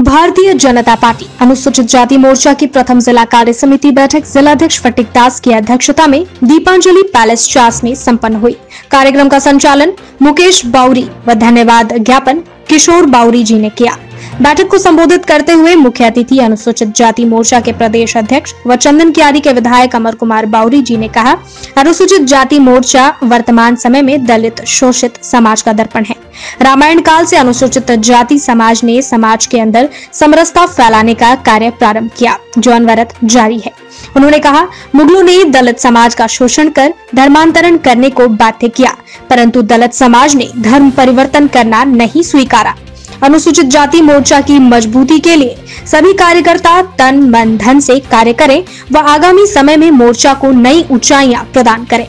Bharatiya Janata party अनुसूचित जाति मोर्चा की प्रथम जिला कार्य समिति बैठक जिलाध्यक्ष फटिक दास की अध्यक्षता में दीपांजलि पैलेस चास में संपन्न हुई। कार्यक्रम का संचालन मुकेश बाउरी व धन्यवाद ज्ञापन किशोर बाउरी जी ने किया। बैठक को संबोधित करते हुए मुख्य अतिथि अनुसूचित जाति मोर्चा के प्रदेश अध्यक्ष व चंदन कियारी के विधायक अमर कुमार बाउरी जी ने कहा, अनुसूचित जाति मोर्चा वर्तमान समय में दलित शोषित समाज का दर्पण है। रामायण काल से अनुसूचित जाति समाज ने समाज के अंदर समरसता फैलाने का कार्य प्रारंभ किया, जो अनवरत जारी है। उन्होंने कहा, मुगलों ने दलित समाज का शोषण कर धर्मांतरण करने को बाध्य किया, परंतु दलित समाज ने धर्म परिवर्तन करना नहीं स्वीकारा। अनुसूचित जाति मोर्चा की मजबूती के लिए सभी कार्यकर्ता तन, मन, धन से कार्य करें व आगामी समय में मोर्चा को नई ऊंचाइयाँ प्रदान करें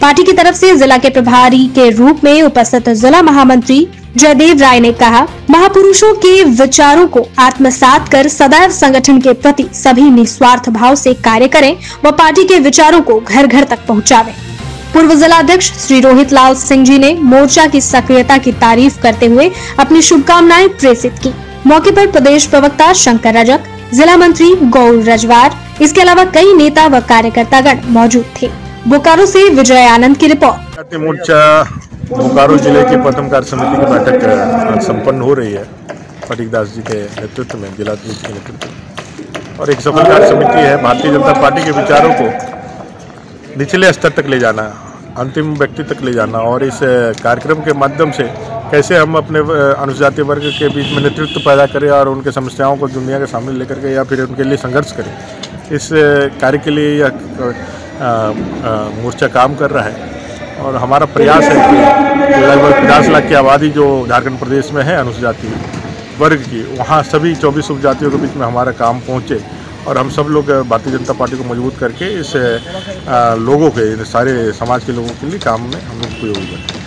पार्टी की तरफ़ से जिला के प्रभारी के रूप में उपस्थित जिला महामंत्री जयदेव राय ने कहा, महापुरुषों के विचारों को आत्मसात कर सदैव संगठन के प्रति सभी निस्वार्थ भाव से कार्य करें व पार्टी के विचारों को घर घर तक पहुंचावें। पूर्व जिला अध्यक्ष श्री रोहित लाल सिंह जी ने मोर्चा की सक्रियता की तारीफ़ करते हुए अपनी शुभकामनाएँ प्रेषित की। मौके पर प्रदेश प्रवक्ता शंकर रजक, जिला मंत्री गौर रजवार, इसके अलावा कई नेता व कार्यकर्तागण मौजूद थे। बोकारो से विजय आनंद की रिपोर्ट। मोर्चा बोकारो ज़िले की प्रथम कार्य समिति की बैठक संपन्न हो रही है, फटीक दास जी के नेतृत्व में जिलाध्यक्ष के नेतृत्व और एक सफल कार्य समिति है, भारतीय जनता पार्टी के विचारों को निचले स्तर तक ले जाना, अंतिम व्यक्ति तक ले जाना और इस कार्यक्रम के माध्यम से कैसे हम अपने अनुसूचित वर्ग के बीच में नेतृत्व पैदा करें और उनके समस्याओं को दुनिया के सामने लेकर के या फिर उनके लिए संघर्ष करें। इस कार्य के लिए यह मोर्चा काम कर रहा है और हमारा प्रयास है कि लगभग पचास लाख की आबादी जो झारखंड प्रदेश में है अनुसूचित वर्ग की, वहाँ सभी चौबीस उपजातियों के बीच में हमारा काम पहुँचे। और हम सब लोग भारतीय जनता पार्टी को मज़बूत करके इस लोगों के, सारे समाज के लोगों के लिए काम में हम लोग उपयोग करें